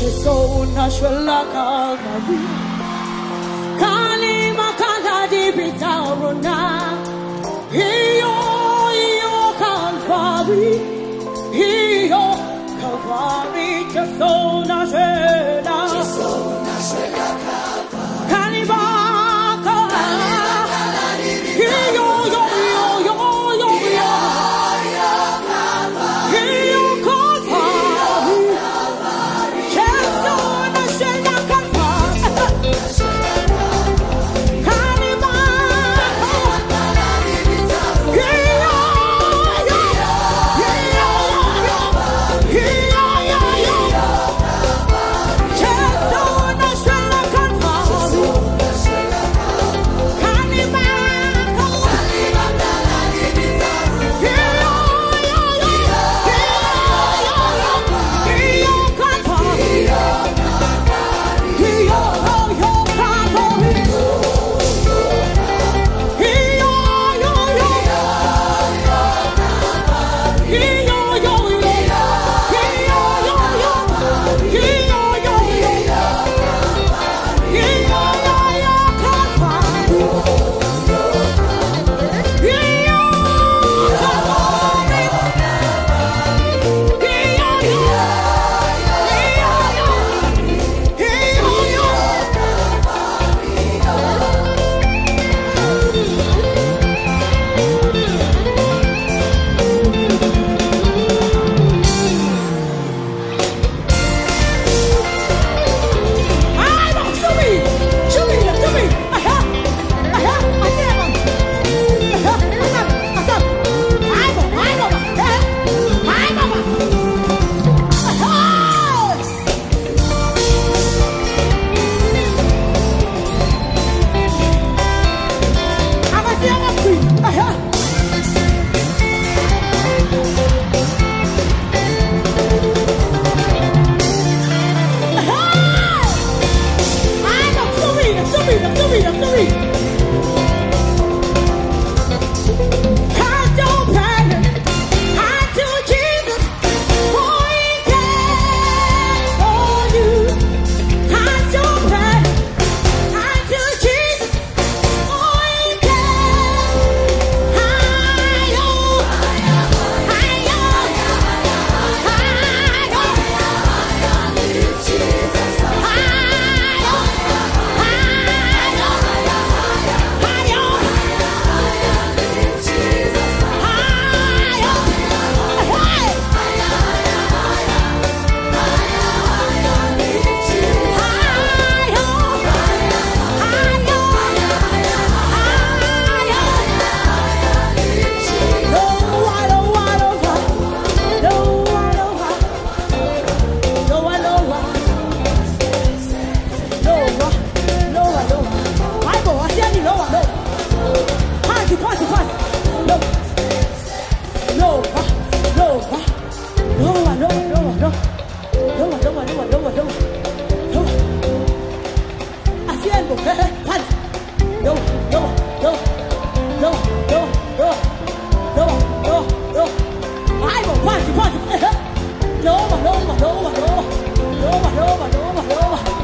nashwela Calvary. Kalima kaladi bitaruna. Iyo, iyo Calvary. Iyo Calvary, just so nashwela. yo, yo, yo. 哎嘿，快点！游吧，游吧，游吧，游吧，游吧，游吧，游吧，快点，快点，哎嘿，游吧，游吧，游吧，游吧，游吧，游吧，游吧，游吧。